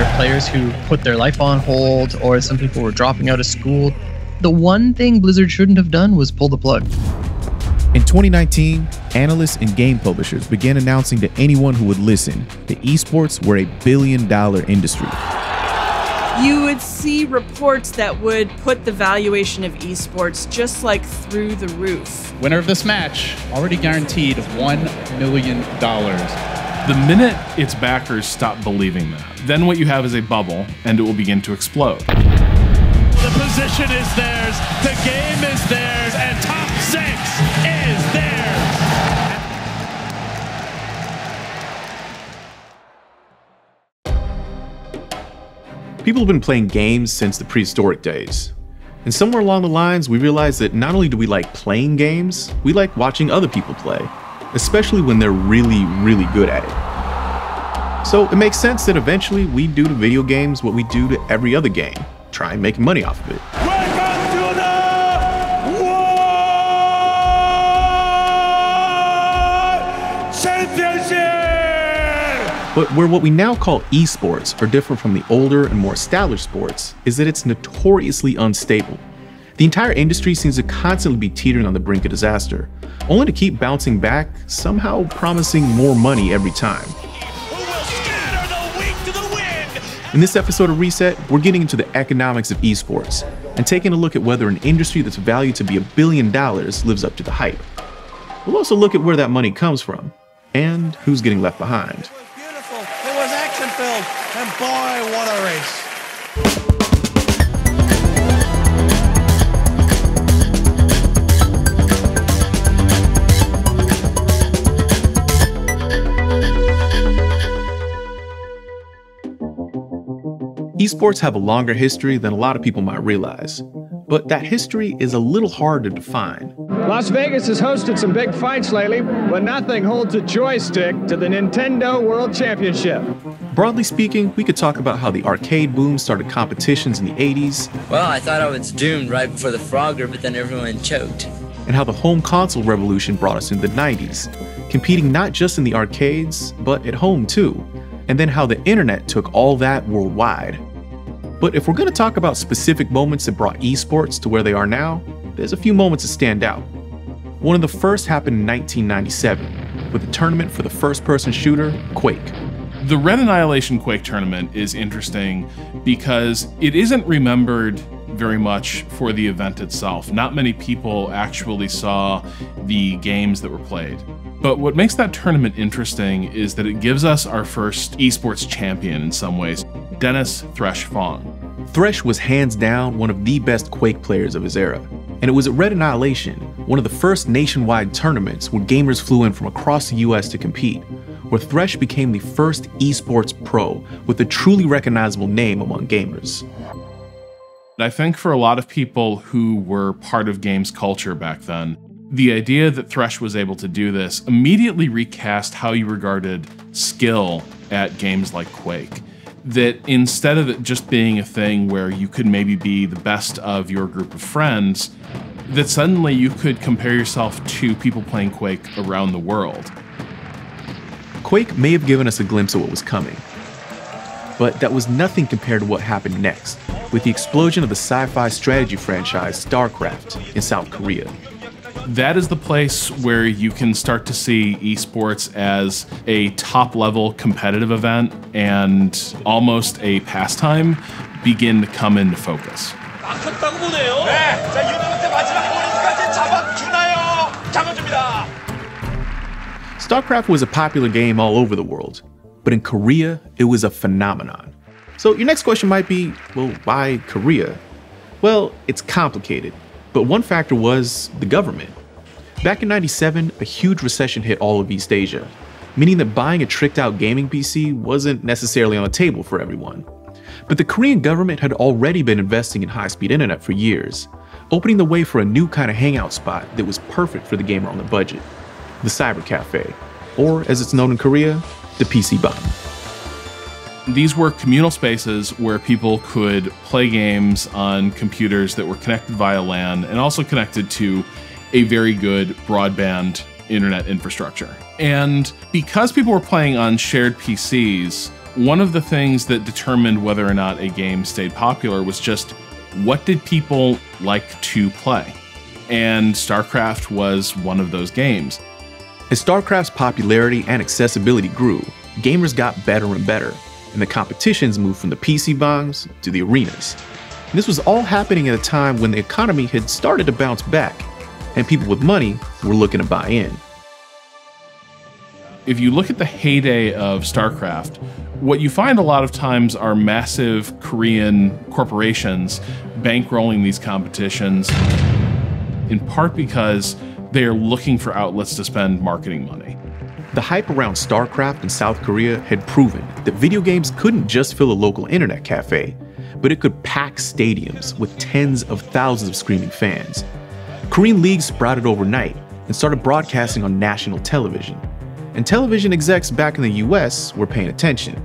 were players who put their life on hold, or some people were dropping out of school. The one thing Blizzard shouldn't have done was pull the plug. In 2019, analysts and game publishers began announcing to anyone who would listen that esports were a billion dollar industry. You would see reports that would put the valuation of esports just like through the roof. Winner of this match already guaranteed $1 million. The minute its backers stop believing that, then what you have is a bubble and it will begin to explode. The position is theirs, the game is theirs, and top six is theirs. People have been playing games since the prehistoric days. And somewhere along the lines, we realized that not only do we like playing games, we like watching other people play, especially when they're really, really good at it. So it makes sense that eventually we do to video games what we do to every other game try and make money off of it. Welcome to the World Championship! But where what we now call esports are different from the older and more established sports is that it's notoriously unstable. The entire industry seems to constantly be teetering on the brink of disaster, only to keep bouncing back, somehow promising more money every time. Who will scatter the weak to the wind? In this episode of Reset, we're getting into the economics of esports and taking a look at whether an industry that's valued to be a billion dollars lives up to the hype. We'll also look at where that money comes from and who's getting left behind. It was beautiful. It was action filled. And boy, what a race. Esports have a longer history than a lot of people might realize, but that history is a little hard to define. Las Vegas has hosted some big fights lately, but nothing holds a joystick to the Nintendo World Championship. Broadly speaking, we could talk about how the arcade boom started competitions in the 80s, Well, I thought I was doomed right before the Frogger, but then everyone choked. and how the home console revolution brought us into the 90s, competing not just in the arcades, but at home too, and then how the internet took all that worldwide. But if we're going to talk about specific moments that brought esports to where they are now, there's a few moments that stand out. One of the first happened in 1997, with a tournament for the first person shooter, Quake. The Red Annihilation Quake tournament is interesting because it isn't remembered very much for the event itself. Not many people actually saw the games that were played. But what makes that tournament interesting is that it gives us our first esports champion in some ways, Dennis Thresh Fong. Thresh was hands down one of the best Quake players of his era, and it was at Red Annihilation, one of the first nationwide tournaments where gamers flew in from across the US to compete, where Thresh became the first esports pro with a truly recognizable name among gamers. I think for a lot of people who were part of games culture back then, the idea that Thresh was able to do this immediately recast how you regarded skill at games like Quake. That instead of it just being a thing where you could maybe be the best of your group of friends, that suddenly you could compare yourself to people playing Quake around the world. Quake may have given us a glimpse of what was coming, but that was nothing compared to what happened next, with the explosion of the sci fi strategy franchise StarCraft in South Korea that is the place where you can start to see esports as a top level competitive event and almost a pastime begin to come into focus. StarCraft was a popular game all over the world, but in Korea, it was a phenomenon. So your next question might be, well, why Korea? Well, it's complicated but one factor was the government. Back in 97, a huge recession hit all of East Asia, meaning that buying a tricked out gaming PC wasn't necessarily on the table for everyone. But the Korean government had already been investing in high speed internet for years, opening the way for a new kind of hangout spot that was perfect for the gamer on the budget the Cyber Cafe, or as it's known in Korea, the PC Bang. These were communal spaces where people could play games on computers that were connected via LAN and also connected to a very good broadband internet infrastructure. And because people were playing on shared PCs, one of the things that determined whether or not a game stayed popular was just what did people like to play? And StarCraft was one of those games. As StarCraft's popularity and accessibility grew, gamers got better and better, and the competitions moved from the PC bangs to the arenas. And this was all happening at a time when the economy had started to bounce back, and people with money were looking to buy in. If you look at the heyday of StarCraft, what you find a lot of times are massive Korean corporations bankrolling these competitions, in part because they are looking for outlets to spend marketing money. The hype around StarCraft in South Korea had proven that video games couldn't just fill a local internet cafe, but it could pack stadiums with tens of thousands of screaming fans. Korean leagues sprouted overnight and started broadcasting on national television. And television execs back in the US were paying attention.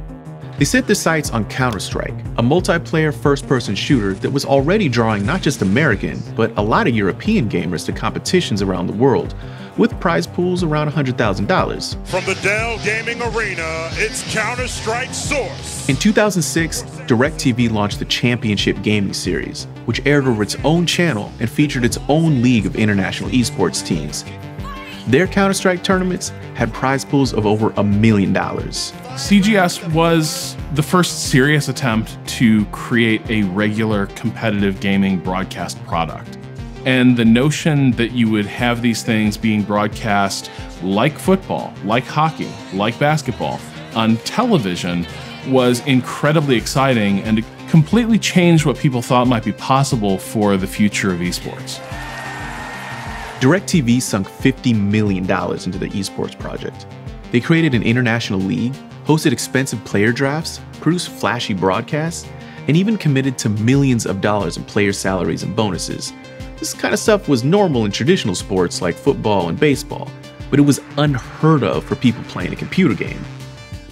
They set their sights on Counter Strike, a multiplayer first person shooter that was already drawing not just American, but a lot of European gamers to competitions around the world, with prize pools around $100,000. From the Dell Gaming Arena, it's Counter Strike Source. In 2006, DirecTV launched the Championship Gaming Series, which aired over its own channel and featured its own league of international esports teams. Their Counter Strike tournaments had prize pools of over a million dollars. CGS was the first serious attempt to create a regular competitive gaming broadcast product. And the notion that you would have these things being broadcast like football, like hockey, like basketball on television was incredibly exciting and completely changed what people thought might be possible for the future of esports. DirecTV sunk $50 million into the esports project. They created an international league hosted expensive player drafts, produced flashy broadcasts, and even committed to millions of dollars in player salaries and bonuses. This kind of stuff was normal in traditional sports like football and baseball, but it was unheard of for people playing a computer game.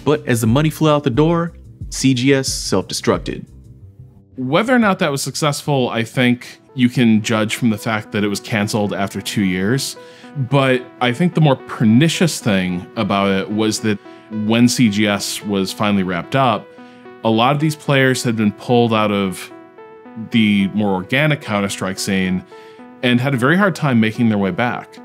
But as the money flew out the door, CGS self destructed. Whether or not that was successful, I think you can judge from the fact that it was canceled after two years. But I think the more pernicious thing about it was that when CGS was finally wrapped up, a lot of these players had been pulled out of the more organic Counter Strike scene and had a very hard time making their way back.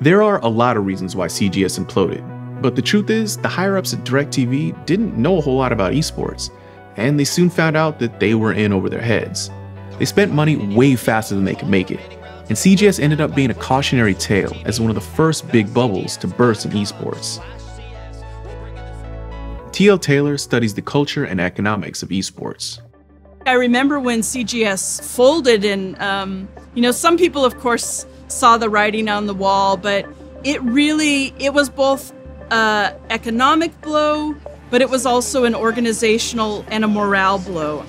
There are a lot of reasons why CGS imploded, but the truth is, the higher ups at DirecTV didn't know a whole lot about esports, and they soon found out that they were in over their heads. They spent money way faster than they could make it, and CGS ended up being a cautionary tale as one of the first big bubbles to burst in esports. T.L. Taylor studies the culture and economics of esports. I remember when CGS folded, and um, you know, some people, of course, saw the writing on the wall, but it really it was both a economic blow, but it was also an organizational and a morale blow.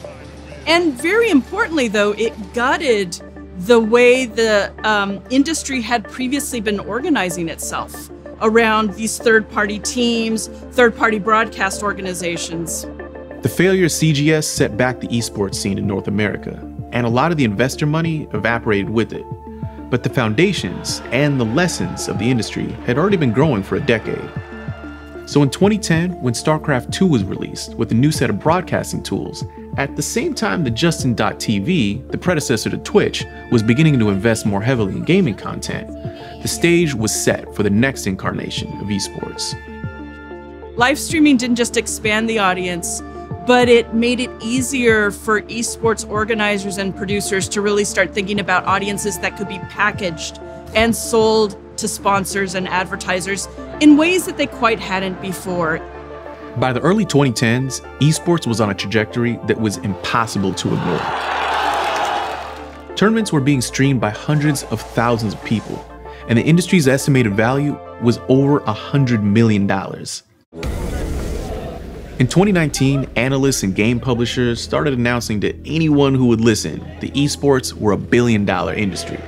And very importantly, though, it gutted the way the um, industry had previously been organizing itself around these third party teams, third party broadcast organizations. The failure of CGS set back the esports scene in North America, and a lot of the investor money evaporated with it. But the foundations and the lessons of the industry had already been growing for a decade. So in 2010, when StarCraft 2 was released with a new set of broadcasting tools, at the same time that Justin.tv, the predecessor to Twitch, was beginning to invest more heavily in gaming content, the stage was set for the next incarnation of esports. Live streaming didn't just expand the audience, but it made it easier for esports organizers and producers to really start thinking about audiences that could be packaged and sold to sponsors and advertisers in ways that they quite hadn't before. By the early 2010s, esports was on a trajectory that was impossible to ignore. Tournaments were being streamed by hundreds of thousands of people, and the industry's estimated value was over $100 million. In 2019, analysts and game publishers started announcing to anyone who would listen that esports were a billion dollar industry.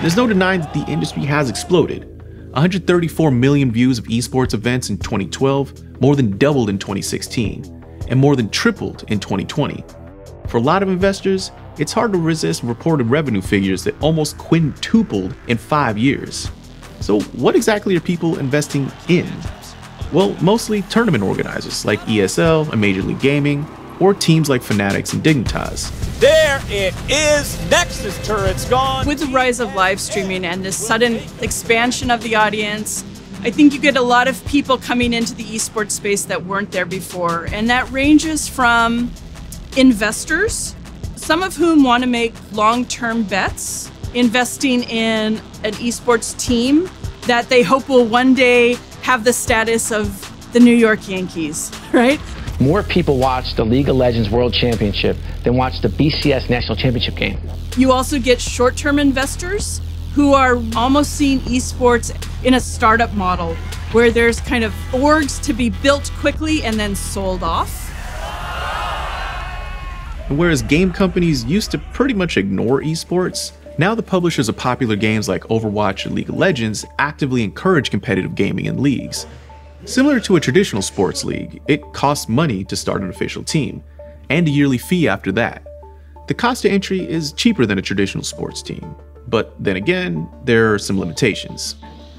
There's no denying that the industry has exploded. 134 million views of esports events in 2012, more than doubled in 2016, and more than tripled in 2020. For a lot of investors, it's hard to resist reported revenue figures that almost quintupled in five years. So, what exactly are people investing in? Well, mostly tournament organizers like ESL and Major League Gaming, or teams like Fanatics and Dignitas. There it is. Nexus turret's gone. With the rise of live streaming and this sudden expansion of the audience, I think you get a lot of people coming into the esports space that weren't there before. And that ranges from investors, some of whom want to make long term bets, investing in an esports team that they hope will one day have the status of the New York Yankees, right? More people watch the League of Legends World Championship than watch the BCS National Championship game. You also get short term investors who are almost seeing esports in a startup model where there's kind of orgs to be built quickly and then sold off. And whereas game companies used to pretty much ignore esports, now the publishers of popular games like Overwatch and League of Legends actively encourage competitive gaming in leagues. Similar to a traditional sports league, it costs money to start an official team, and a yearly fee after that. The cost of entry is cheaper than a traditional sports team, but then again, there are some limitations.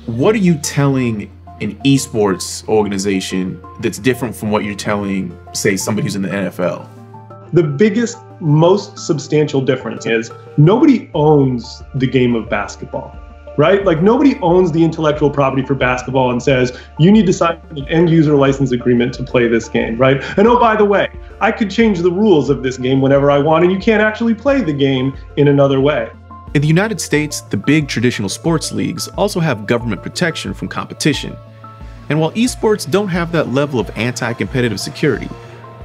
What are you telling an esports organization that's different from what you're telling, say, somebody who's in the NFL? The biggest, most substantial difference is nobody owns the game of basketball right? Like nobody owns the intellectual property for basketball and says, you need to sign an end user license agreement to play this game, right? And oh, by the way, I could change the rules of this game whenever I want, and you can't actually play the game in another way. In the United States, the big traditional sports leagues also have government protection from competition. And while esports don't have that level of anti competitive security,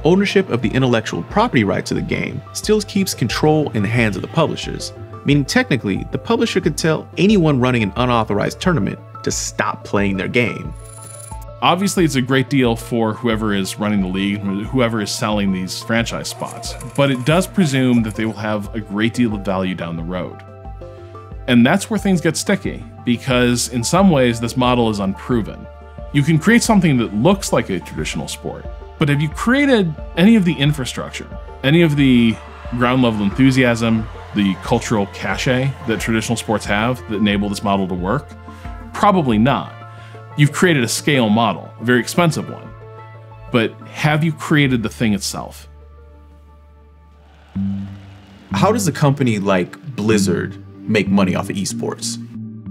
ownership of the intellectual property rights of the game still keeps control in the hands of the publishers, meaning technically the publisher could tell anyone running an unauthorized tournament to stop playing their game. Obviously, it's a great deal for whoever is running the league, whoever is selling these franchise spots, but it does presume that they will have a great deal of value down the road. And that's where things get sticky, because in some ways, this model is unproven. You can create something that looks like a traditional sport, but have you created any of the infrastructure, any of the ground level enthusiasm, the cultural cachet that traditional sports have that enable this model to work? Probably not. You've created a scale model, a very expensive one, but have you created the thing itself? How does a company like Blizzard make money off of esports?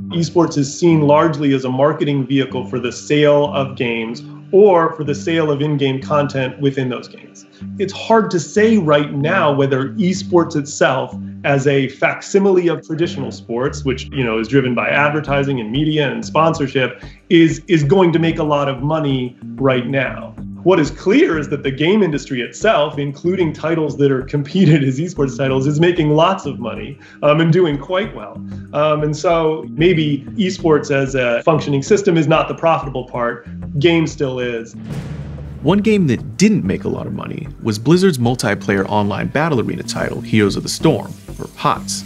Esports is seen largely as a marketing vehicle for the sale of games or for the hmm. sale of in-game content within those games. It's hard to say right now whether esports itself as a facsimile of traditional sports, which you know is driven by advertising and media and sponsorship, is is going to make a lot of money right now. What is clear is that the game industry itself, including titles that are competed as esports titles, is making lots of money um, and doing quite well. Um, and so maybe esports as a functioning system is not the profitable part, game still is. One game that didn't make a lot of money was Blizzard's multiplayer online battle arena title, Heroes of the Storm, or HOTS.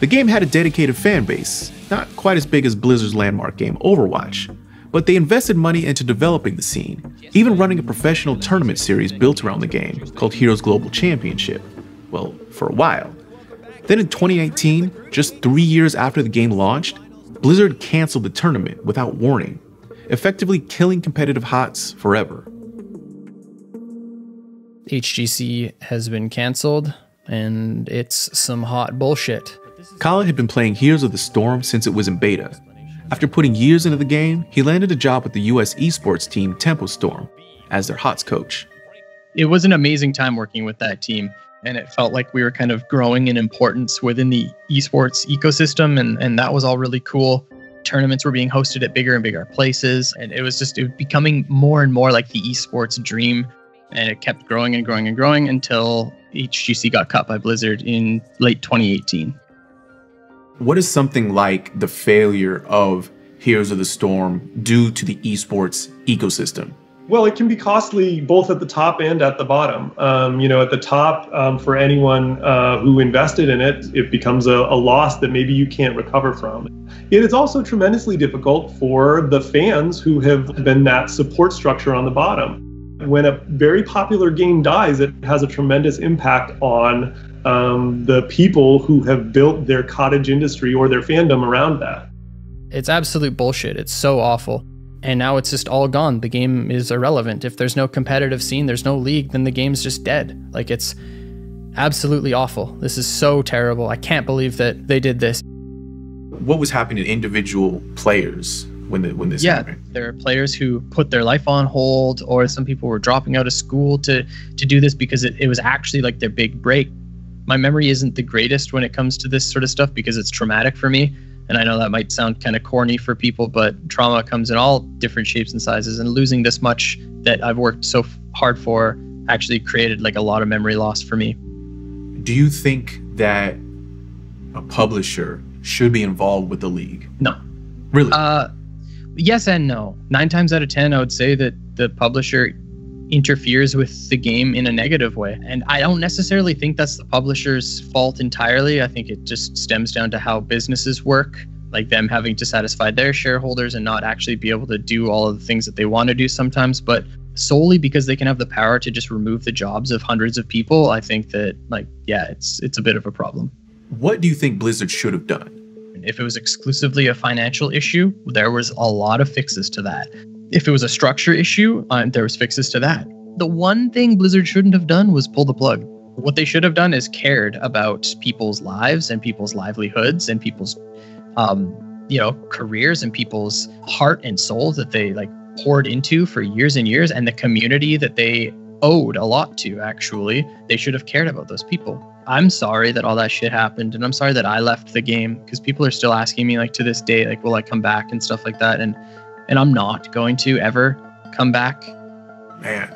The game had a dedicated fan base, not quite as big as Blizzard's landmark game Overwatch, but they invested money into developing the scene, even running a professional tournament series built around the game called Heroes Global Championship. Well, for a while. Then in 2018, just three years after the game launched, Blizzard canceled the tournament without warning, effectively killing competitive HOTS forever. HGC has been canceled, and it's some hot bullshit. Khaled had been playing Heroes of the Storm since it was in beta, after putting years into the game, he landed a job with the US esports team Tempo Storm as their HOTS coach. It was an amazing time working with that team, and it felt like we were kind of growing in importance within the esports ecosystem, and, and that was all really cool. Tournaments were being hosted at bigger and bigger places, and it was just it was becoming more and more like the esports dream, and it kept growing and growing and growing until HGC got cut by Blizzard in late 2018 what is something like the failure of Heroes of the Storm due to the esports ecosystem? Well, it can be costly both at the top and at the bottom. Um, you know, at the top, um, for anyone uh, who invested in it, it becomes a, a, loss that maybe you can't recover from. It is also tremendously difficult for the fans who have been that support structure on the bottom. When a very popular game dies, it has a tremendous impact on um, the people who have built their cottage industry or their fandom around that. It's absolute bullshit. It's so awful. and now it's just all gone. The game is irrelevant. If there's no competitive scene, there's no league, then the game's just dead. Like it's absolutely awful. This is so terrible. I can't believe that they did this. What was happening to individual players when the, when this yeah, happened? there are players who put their life on hold, or some people were dropping out of school to to do this because it, it was actually like their big break. My memory isn't the greatest when it comes to this sort of stuff because it's traumatic for me. And I know that might sound kind of corny for people, but trauma comes in all different shapes and sizes. And losing this much that I've worked so hard for actually created like a lot of memory loss for me. Do you think that a publisher should be involved with the league? No. Really? Uh, yes and no. Nine times out of 10, I would say that the publisher interferes with the game in a negative way. And I don't necessarily think that's the publisher's fault entirely. I think it just stems down to how businesses work, like them having to satisfy their shareholders and not actually be able to do all of the things that they want to do sometimes. But solely because they can have the power to just remove the jobs of hundreds of people, I think that like yeah, it's it's a bit of a problem. What do you think Blizzard should have done? If it was exclusively a financial issue, there was a lot of fixes to that. If it was a structure issue, um, there was fixes to that. The one thing Blizzard shouldn't have done was pull the plug. What they should have done is cared about people's lives and people's livelihoods and people's, um, you know, careers and people's heart and soul that they like poured into for years and years, and the community that they owed a lot to. Actually, they should have cared about those people. I'm sorry that all that shit happened, and I'm sorry that I left the game because people are still asking me like to this day, like, will I come back and stuff like that, and and I'm not going to ever come back. Man,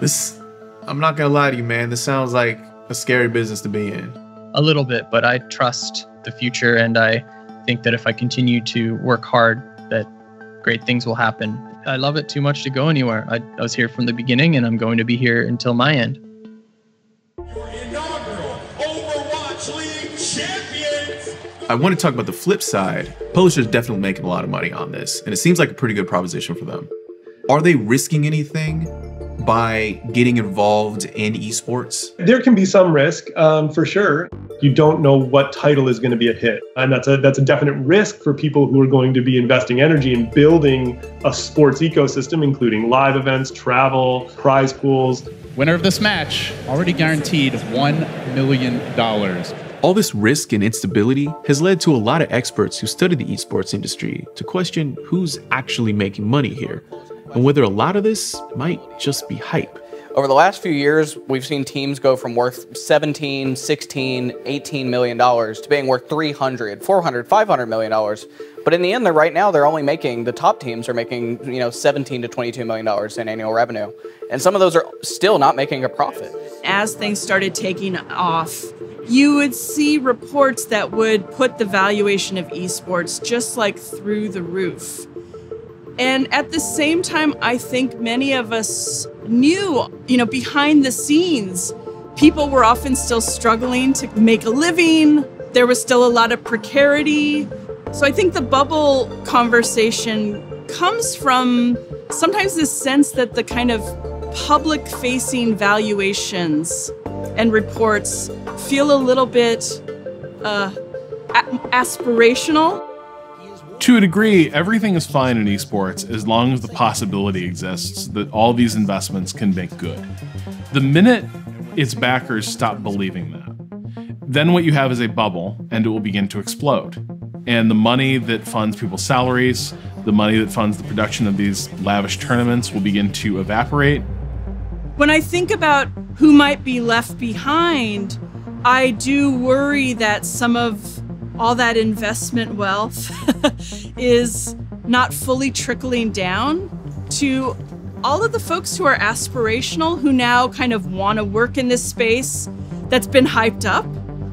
this, I'm not gonna lie to you, man. This sounds like a scary business to be in. A little bit, but I trust the future, and I think that if I continue to work hard, that great things will happen. I love it too much to go anywhere. I, I was here from the beginning, and I'm going to be here until my end. I want to talk about the flip side. Publishers definitely making a lot of money on this, and it seems like a pretty good proposition for them. Are they risking anything by getting involved in esports? There can be some risk, um, for sure. You don't know what title is going to be a hit, and that's a that's a definite risk for people who are going to be investing energy in building a sports ecosystem, including live events, travel, prize pools. Winner of this match already guaranteed one million dollars. All this risk and instability has led to a lot of experts who study the esports industry to question who's actually making money here and whether a lot of this might just be hype. Over the last few years, we've seen teams go from worth 17, 16, 18 million dollars to being worth 300, 400, 500 million dollars. But in the end, they're right now they're only making the top teams are making you know 17 to 22 million dollars in annual revenue, and some of those are still not making a profit. As things started taking off, you would see reports that would put the valuation of esports just like through the roof. And at the same time, I think many of us knew, you know, behind the scenes, people were often still struggling to make a living. There was still a lot of precarity. So I think the bubble conversation comes from sometimes this sense that the kind of public facing valuations and reports feel a little bit uh, aspirational. To a degree, everything is fine in esports as long as the possibility exists that all these investments can make good. The minute its backers stop believing that, then what you have is a bubble and it will begin to explode. And the money that funds people's salaries, the money that funds the production of these lavish tournaments will begin to evaporate. When I think about who might be left behind, I do worry that some of all that investment wealth is not fully trickling down to all of the folks who are aspirational, who now kind of want to work in this space that's been hyped up,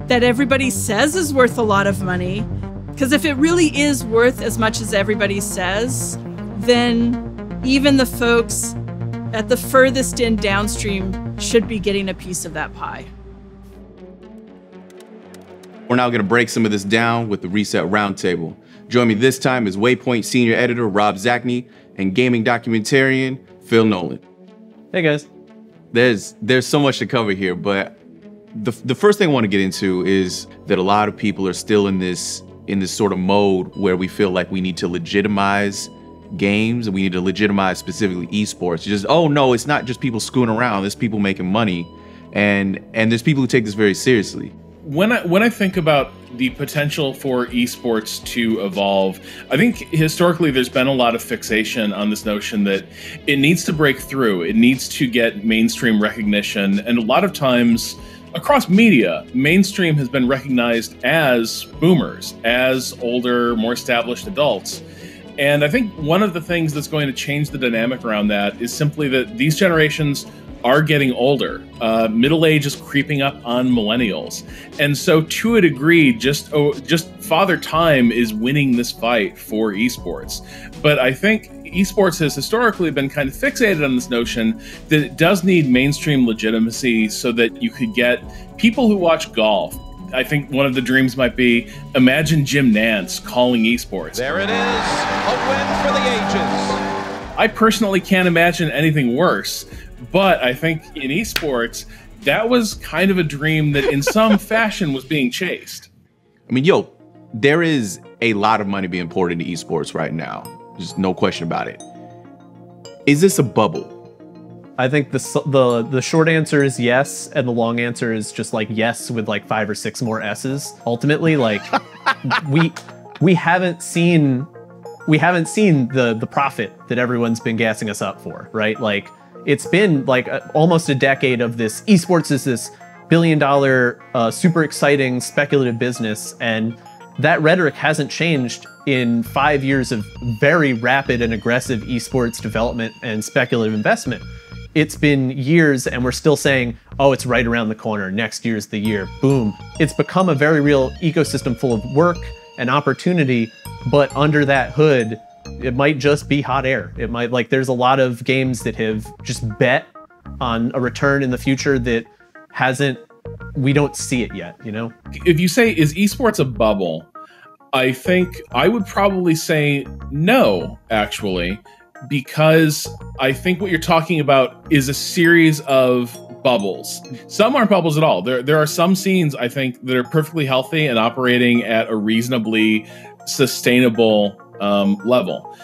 that everybody says is worth a lot of money. Because if it really is worth as much as everybody says, then even the folks at the furthest end downstream should be getting a piece of that pie. We're now going to break some of this down with the Reset Roundtable. Join me this time is Waypoint Senior Editor Rob Zacny and gaming documentarian Phil Nolan. Hey guys. There's there's so much to cover here, but the the first thing I want to get into is that a lot of people are still in this in this sort of mode where we feel like we need to legitimize games and we need to legitimize specifically esports. Just oh no, it's not just people screwing around. There's people making money, and and there's people who take this very seriously. When I when I think about the potential for esports to evolve, I think historically there's been a lot of fixation on this notion that it needs to break through. It needs to get mainstream recognition, and a lot of times across media, mainstream has been recognized as boomers, as older, more established adults. And I think one of the things that's going to change the dynamic around that is simply that these generations are getting older. Uh, middle age is creeping up on millennials, and so to a degree, just oh, just father time is winning this fight for esports. But I think esports has historically been kind of fixated on this notion that it does need mainstream legitimacy so that you could get people who watch golf, I think one of the dreams might be imagine Jim Nantz calling esports. There it is, a win for the ages. I personally can't imagine anything worse, but I think in esports, that was kind of a dream that in some fashion was being chased. I mean, yo, there is a lot of money being poured into esports right now. There's no question about it. Is this a bubble? I think the the the short answer is yes, and the long answer is just like yes with like five or six more s's. Ultimately, like we we haven't seen we haven't seen the the profit that everyone's been gassing us up for, right? Like it's been like a, almost a decade of this esports is this billion dollar uh, super exciting speculative business and that rhetoric hasn't changed in five years of very rapid and aggressive esports development and speculative investment it's been years and we're still saying, oh, it's right around the corner. Next year's the year. Boom. It's become a very real ecosystem full of work and opportunity, but under that hood, it might just be hot air. It might like there's a lot of games that have just bet on a return in the future that hasn't we don't see it yet, you know? If you say is esports a bubble, I think I would probably say no, actually, because I think what you're talking about is a series of bubbles. Some aren't bubbles at all. There, there are some scenes I think that are perfectly healthy and operating at a reasonably sustainable um, level.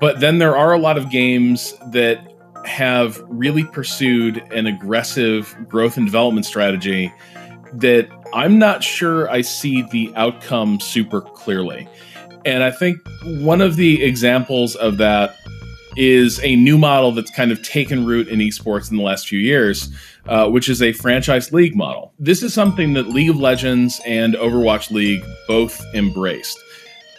But then there are a lot of games that have really pursued an aggressive growth and development strategy that I'm not sure I see the outcome super clearly. And I think one of the examples of that is a new model that's kind of taken root in esports in the last few years, uh, which is a franchise league model. This is something that League of Legends and Overwatch League both embraced.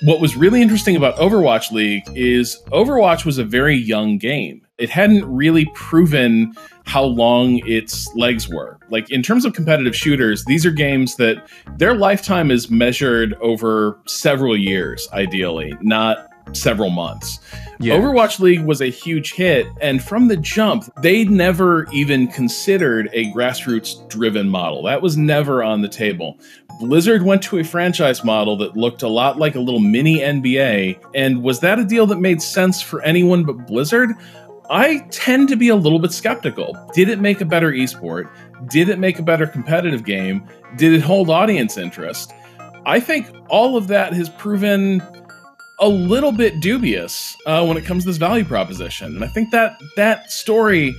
What was really interesting about Overwatch League is Overwatch was a very young game. It hadn't really proven how long its legs were. Like in terms of competitive shooters, these are games that their lifetime is measured over several years, ideally, not several months. Yeah. Overwatch League was a huge hit, and from the jump, they never even considered a grassroots driven model. That was never on the table. Blizzard went to a franchise model that looked a lot like a little mini NBA, and was that a deal that made sense for anyone but Blizzard? I tend to be a little bit skeptical. Did it make a better esport? Did it make a better competitive game? Did it hold audience interest? I think all of that has proven a little bit dubious uh, when it comes to this value proposition. And I think that that story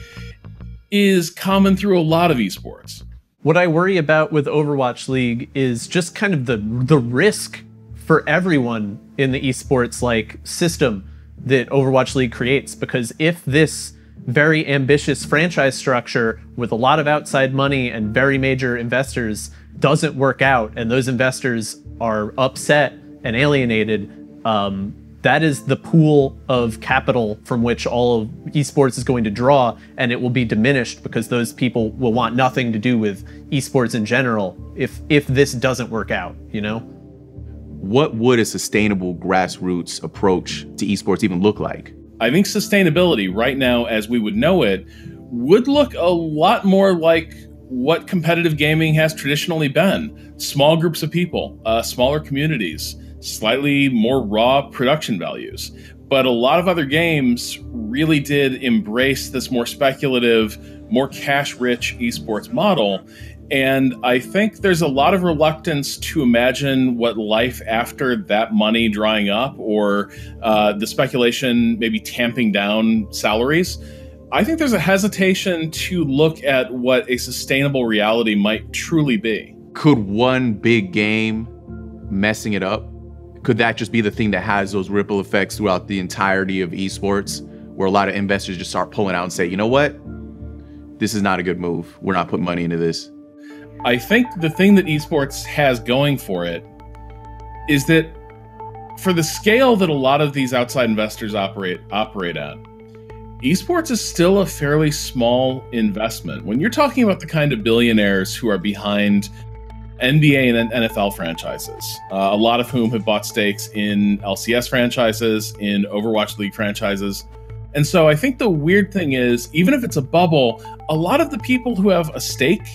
is common through a lot of esports. What I worry about with Overwatch League is just kind of the the risk for everyone in the esports like system that Overwatch League creates because if this very ambitious franchise structure with a lot of outside money and very major investors doesn't work out and those investors are upset and alienated um, that is the pool of capital from which all of esports is going to draw, and it will be diminished because those people will want nothing to do with esports in general if if this doesn't work out. You know. What would a sustainable grassroots approach to esports even look like? I think sustainability right now, as we would know it, would look a lot more like what competitive gaming has traditionally been small groups of people, uh, smaller communities slightly more raw production values. But a lot of other games really did embrace this more speculative, more cash rich esports model. And I think there's a lot of reluctance to imagine what life after that money drying up or uh, the speculation maybe tamping down salaries. I think there's a hesitation to look at what a sustainable reality might truly be. Could one big game messing it up, could that just be the thing that has those ripple effects throughout the entirety of esports, where a lot of investors just start pulling out and say, you know what? This is not a good move. We're not putting money into this. I think the thing that esports has going for it is that for the scale that a lot of these outside investors operate operate at, esports is still a fairly small investment. When you're talking about the kind of billionaires who are behind NBA and NFL franchises, uh, a lot of whom have bought stakes in LCS franchises, in Overwatch League franchises. And so I think the weird thing is, even if it's a bubble, a lot of the people who have a stake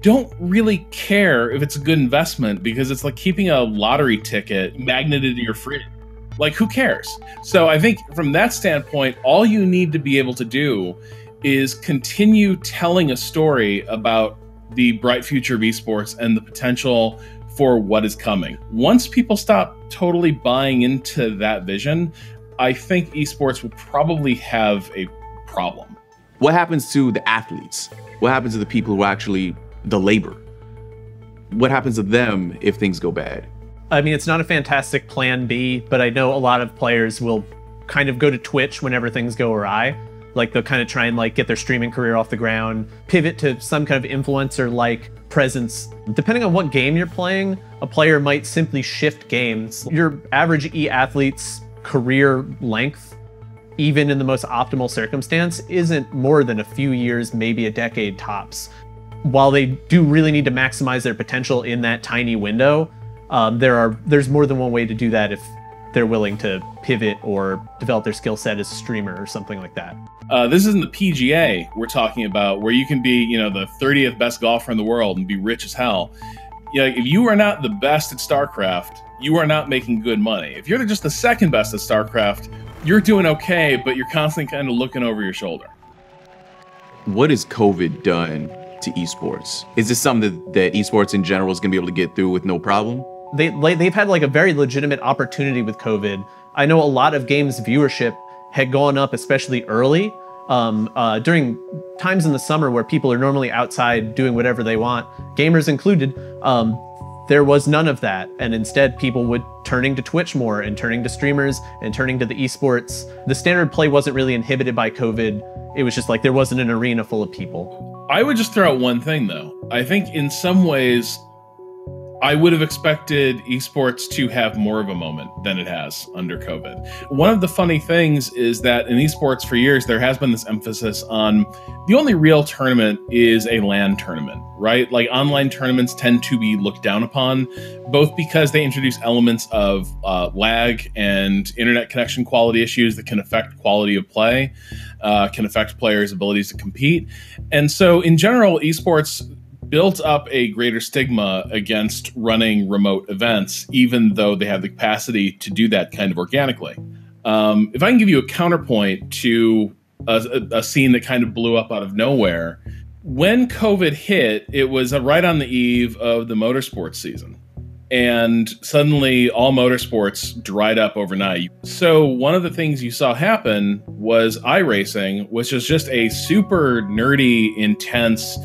don't really care if it's a good investment because it's like keeping a lottery ticket magneted to your fridge. Like, who cares? So I think from that standpoint, all you need to be able to do is continue telling a story about the bright future of esports and the potential for what is coming. Once people stop totally buying into that vision, I think esports will probably have a problem. What happens to the athletes? What happens to the people who actually the labor? What happens to them if things go bad? I mean, it's not a fantastic plan B, but I know a lot of players will kind of go to Twitch whenever things go awry. Like they'll kind of try and like get their streaming career off the ground, pivot to some kind of influencer like presence. Depending on what game you're playing, a player might simply shift games. Your average e athlete's career length, even in the most optimal circumstance, isn't more than a few years, maybe a decade tops. While they do really need to maximize their potential in that tiny window, um, there are there's more than one way to do that if they're willing to pivot or develop their skill set as a streamer or something like that. Uh, this isn't the PGA we're talking about, where you can be, you know, the 30th best golfer in the world and be rich as hell. You know, if you are not the best at StarCraft, you are not making good money. If you're just the second best at StarCraft, you're doing okay, but you're constantly kind of looking over your shoulder. What has COVID done to esports? Is this something that, that esports in general is going to be able to get through with no problem? They like, they've had like a very legitimate opportunity with COVID. I know a lot of games viewership had gone up, especially early. Um, uh, during times in the summer where people are normally outside doing whatever they want, gamers included, um, there was none of that. And instead, people would turning to Twitch more and turning to streamers and turning to the esports. The standard play wasn't really inhibited by COVID. It was just like there wasn't an arena full of people. I would just throw out one thing though. I think in some ways, I would have expected esports to have more of a moment than it has under COVID. One of the funny things is that in esports for years, there has been this emphasis on the only real tournament is a LAN tournament, right? Like online tournaments tend to be looked down upon, both because they introduce elements of uh, lag and internet connection quality issues that can affect quality of play, uh, can affect players' abilities to compete. And so, in general, esports built up a greater stigma against running remote events, even though they have the capacity to do that kind of organically. Um, if I can give you a counterpoint to a, a, scene that kind of blew up out of nowhere, when COVID hit, it was right on the eve of the motorsports season. And suddenly, all motorsports dried up overnight. So, one of the things you saw happen was iRacing, which is just a super nerdy, intense,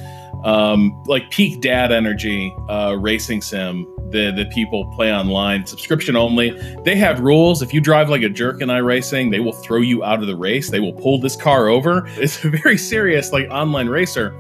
um, like peak dad energy uh, racing sim that, that people play online, subscription only. They have rules. If you drive like a jerk in iRacing, they will throw you out of the race. They will pull this car over. It's a very serious like online racer.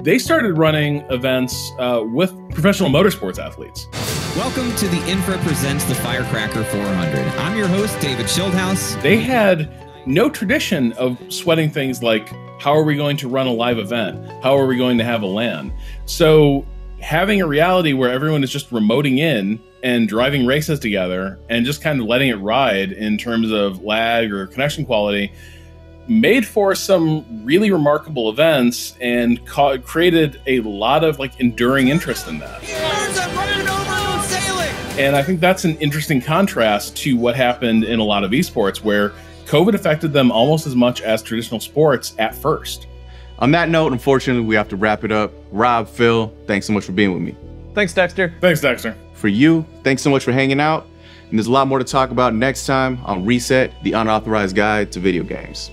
They started running events uh, with professional motorsports athletes. Welcome to the Infra Presents the Firecracker 400. I'm your host, David Schildhouse. They had no tradition of sweating things like how are we going to run a live event? How are we going to have a LAN? So having a reality where everyone is just remoting in and driving races together and just kind of letting it ride in terms of lag or connection quality made for some really remarkable events and ca- created a lot of like enduring interest in that. And I think that's an interesting contrast to what happened in a lot of esports where COVID affected them almost as much as traditional sports at first. On that note, unfortunately, we have to wrap it up. Rob, Phil, thanks so much for being with me. Thanks, Dexter. Thanks, Dexter. For you, thanks so much for hanging out. And there's a lot more to talk about next time on Reset, the unauthorized guide to video games.